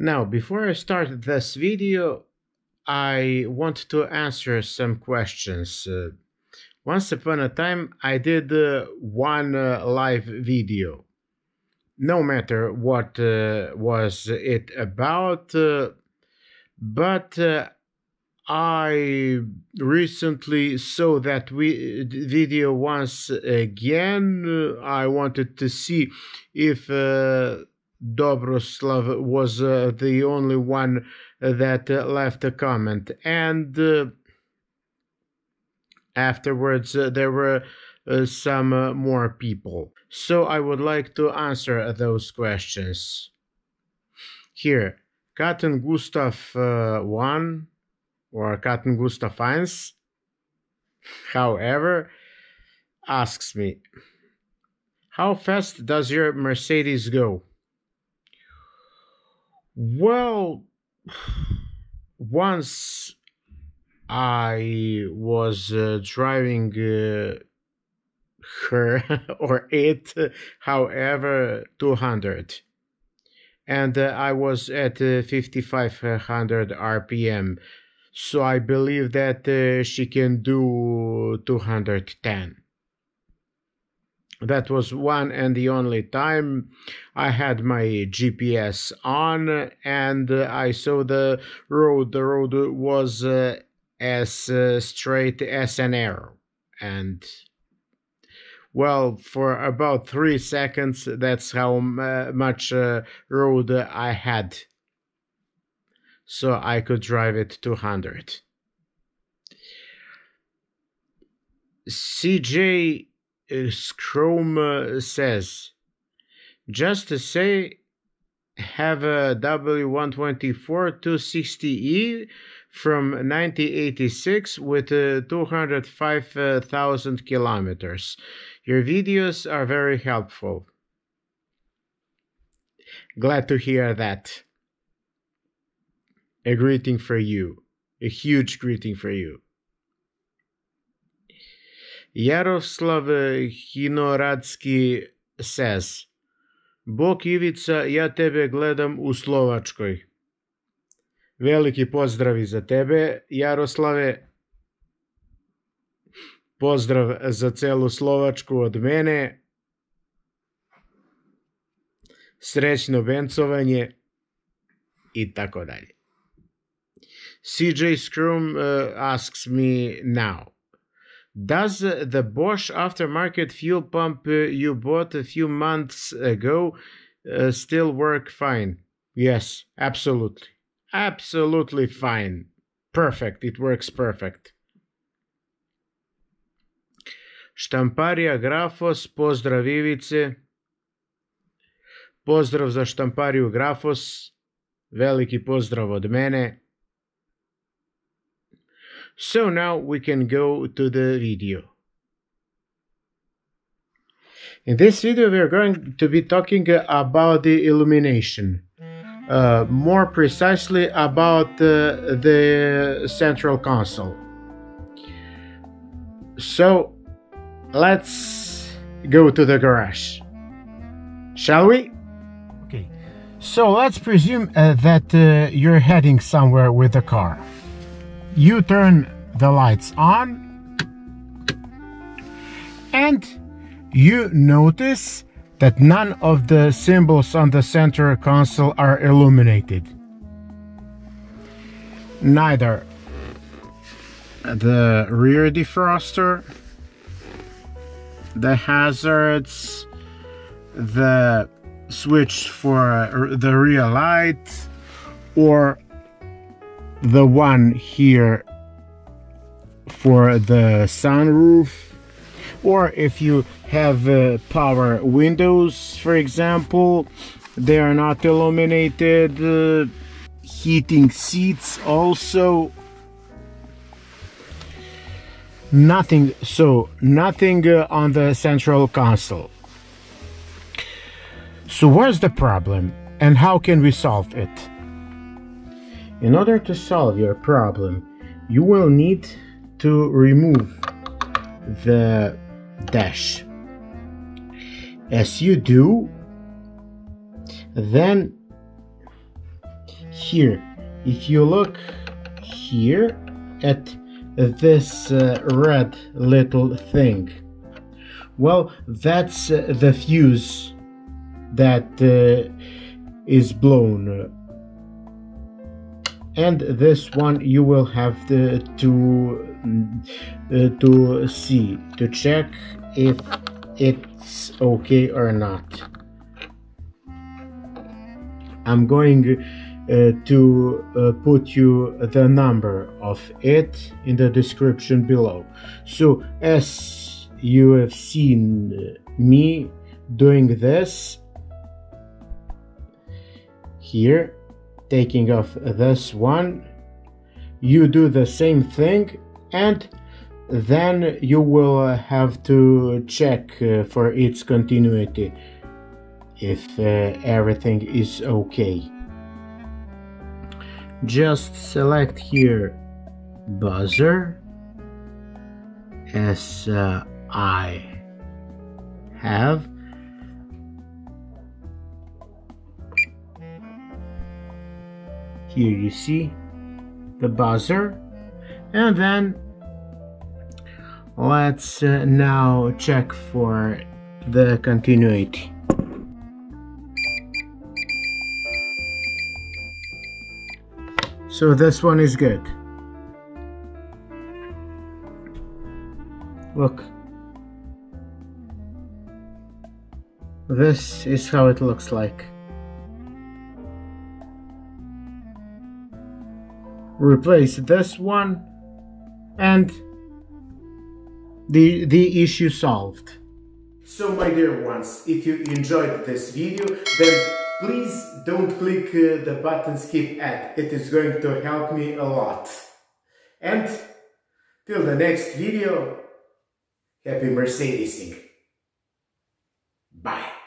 Now, before I start this video, I want to answer some questions. Uh, once upon a time, I did uh, one uh, live video. No matter what uh, was it about, uh, but uh, I recently saw that we, video once again. I wanted to see if Dobroslav was uh, the only one that uh, left a comment. And uh, afterwards, uh, there were uh, some uh, more people. So I would like to answer those questions. Here, Katten Gustav 1 or Katten Gustav 1, however, asks me, How fast does your Mercedes go? Well, once I was uh, driving uh, her or it, however, 200. And uh, I was at uh, 5500 RPM. So I believe that uh, she can do 210 that was one and the only time I had my GPS on and I saw the road. The road was uh, as uh, straight as an arrow. And well, for about three seconds, that's how uh, much road I had. So I could drive it 200. CJ Chrome uh, says, just to say, have a W124 260E from 1986 with uh, 205,000 kilometers. Your videos are very helpful. Glad to hear that. A greeting for you. A huge greeting for you. Jaroslav Hinoradski says, Bok Ivica, ja tebe gledam u Slovačkoj. Veliki pozdravi za tebe, Jaroslave. Pozdrav za celu Slovačku od mene. Srećno vencovanje i tako dalje. CJ Scrum uh, asks me now. Does the Bosch aftermarket fuel pump uh, you bought a few months ago uh, still work fine? Yes, absolutely. Absolutely fine. Perfect. It works perfect. Štamparija Grafos, pozdrav Ivice. Pozdrav za štampariju Grafos. Veliki pozdrav od mene. So now we can go to the video. In this video we are going to be talking about the illumination. Uh, more precisely about uh, the central console. So let's go to the garage. Shall we? Okay. So let's presume uh, that uh, you're heading somewhere with the car you turn the lights on and you notice that none of the symbols on the center console are illuminated. Neither the rear defroster, the hazards, the switch for uh, the rear light, or the one here for the sunroof or if you have uh, power windows for example they are not illuminated uh, heating seats also. Nothing so nothing uh, on the central console. So where's the problem and how can we solve it in order to solve your problem, you will need to remove the dash. As you do, then here if you look here at this uh, red little thing well that's uh, the fuse that uh, is blown and this one you will have to to, uh, to see to check if it's okay or not I'm going uh, to uh, put you the number of it in the description below. So as you have seen me doing this here, taking off this one, you do the same thing and then you will have to check uh, for its continuity if uh, everything is okay. Just select here buzzer as uh, I have here you see the buzzer and then let's uh, now check for the continuity So this one is good. Look. This is how it looks like. Replace this one and the, the issue solved. So my dear ones, if you enjoyed this video, then please don't click uh, the button skip ad. It is going to help me a lot. And till the next video, happy Mercedesing. Bye.